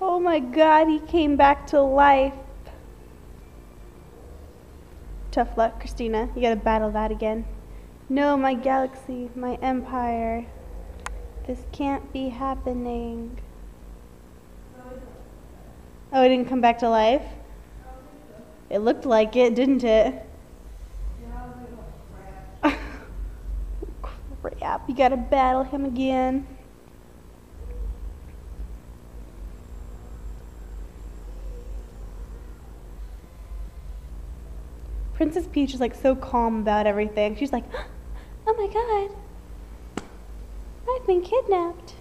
Oh my god, he came back to life. Tough luck, Christina. You gotta battle that again. No, my galaxy, my empire. This can't be happening. Oh, it didn't come back to life? It looked like it, didn't it? Crap, you gotta battle him again. Princess Peach is like so calm about everything. She's like, oh my god, I've been kidnapped.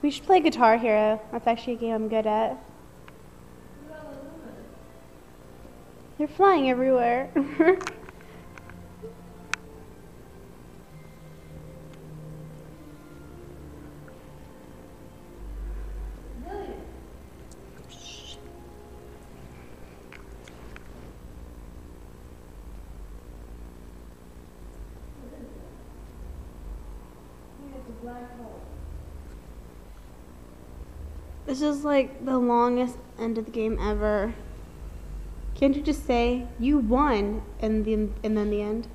We should play Guitar Hero. That's actually a game I'm good at. They're flying everywhere. This is like the longest end of the game ever. Can't you just say you won and then and then the end?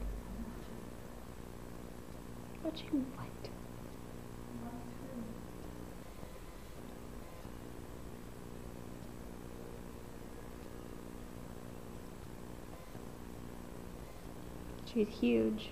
You what? She's huge.